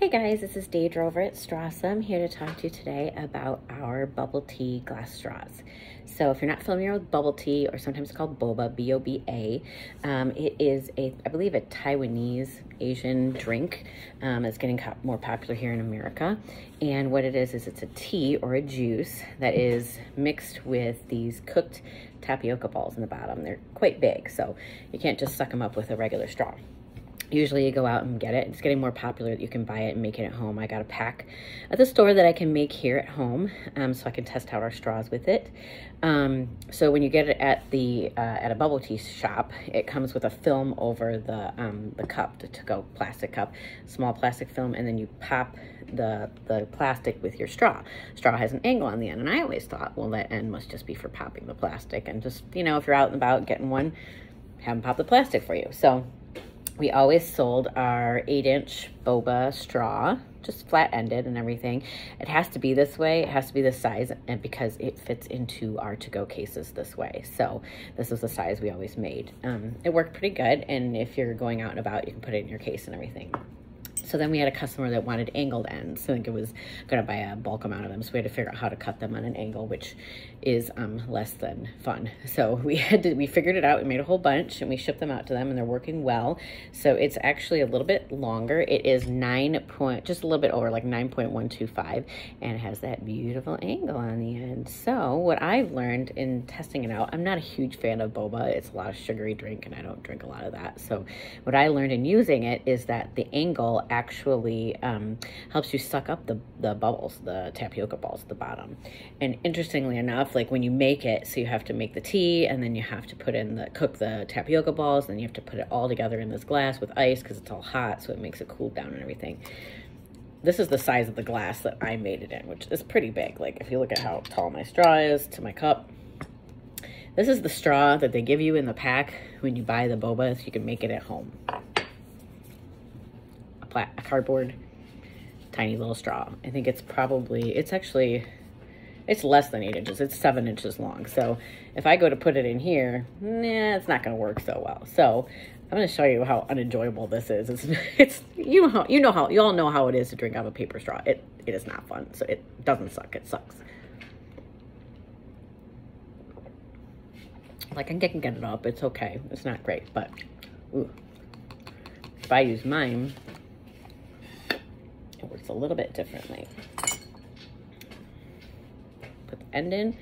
Hey guys, this is Daedra over at Strawesome. I'm here to talk to you today about our bubble tea glass straws. So if you're not familiar with bubble tea, or sometimes called boba, B-O-B-A, um, it is a, I believe, a Taiwanese Asian drink. Um, it's getting more popular here in America. And what it is, is it's a tea or a juice that is mixed with these cooked tapioca balls in the bottom. They're quite big, so you can't just suck them up with a regular straw usually you go out and get it. It's getting more popular that you can buy it and make it at home. I got a pack at the store that I can make here at home um, so I can test out our straws with it. Um, so when you get it at the uh, at a bubble tea shop, it comes with a film over the um, the cup, the to-go plastic cup, small plastic film, and then you pop the the plastic with your straw. Straw has an angle on the end, and I always thought, well, that end must just be for popping the plastic, and just you know, if you're out and about getting one, have them pop the plastic for you. So we always sold our eight inch boba straw, just flat ended and everything. It has to be this way. It has to be this size and because it fits into our to-go cases this way. So this is the size we always made. Um, it worked pretty good. And if you're going out and about, you can put it in your case and everything. So then we had a customer that wanted angled ends. I think it was going to buy a bulk amount of them. So we had to figure out how to cut them on an angle, which is um, less than fun. So we had to, we figured it out. We made a whole bunch and we shipped them out to them and they're working well. So it's actually a little bit longer. It is nine point, just a little bit over like 9.125 and it has that beautiful angle on the end. So what I've learned in testing it out, I'm not a huge fan of boba. It's a lot of sugary drink and I don't drink a lot of that. So what I learned in using it is that the angle actually um, helps you suck up the, the bubbles, the tapioca balls at the bottom. And interestingly enough, like when you make it, so you have to make the tea and then you have to put in the, cook the tapioca balls, and then you have to put it all together in this glass with ice because it's all hot, so it makes it cool down and everything. This is the size of the glass that I made it in, which is pretty big. Like if you look at how tall my straw is to my cup, this is the straw that they give you in the pack when you buy the boba so you can make it at home cardboard tiny little straw. I think it's probably, it's actually, it's less than eight inches. It's seven inches long. So if I go to put it in here, nah, it's not going to work so well. So I'm going to show you how unenjoyable this is. It's, it's, you know you know how, you all know how it is to drink out of a paper straw. It, it is not fun. So it doesn't suck. It sucks. Like I can get it up. It's okay. It's not great, but ooh. if I use mine, it works a little bit differently. Put the end in,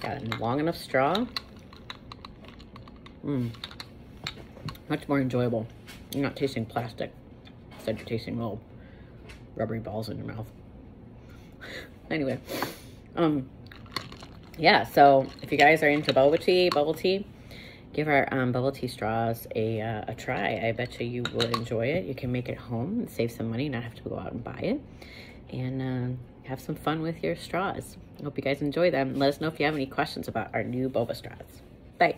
got a long enough straw. Mmm, much more enjoyable. You're not tasting plastic, instead you're tasting little rubbery balls in your mouth. anyway, um, yeah, so if you guys are into bubble tea, bubble tea, give our um, bubble tea straws a, uh, a try. I bet you you will enjoy it. You can make it home and save some money, not have to go out and buy it. And uh, have some fun with your straws. Hope you guys enjoy them. Let us know if you have any questions about our new boba straws. Bye.